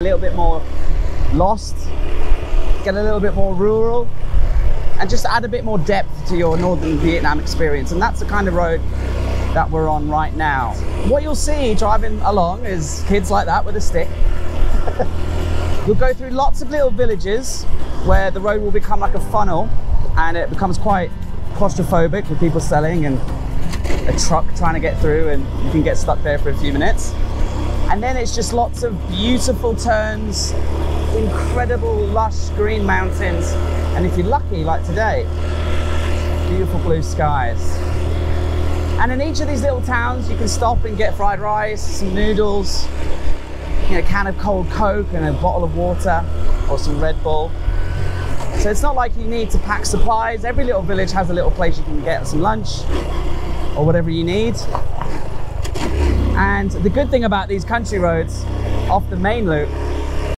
a little bit more lost, get a little bit more rural, and just add a bit more depth to your northern Vietnam experience. And that's the kind of road that we're on right now. What you'll see driving along is kids like that with a stick. you'll go through lots of little villages where the road will become like a funnel and it becomes quite claustrophobic with people selling and a truck trying to get through and you can get stuck there for a few minutes. And then it's just lots of beautiful turns, incredible lush green mountains. And if you're lucky, like today, beautiful blue skies. And in each of these little towns, you can stop and get fried rice, some noodles, you know, a can of cold Coke and a bottle of water or some Red Bull. So it's not like you need to pack supplies. Every little village has a little place you can get some lunch or whatever you need. And the good thing about these country roads off the main loop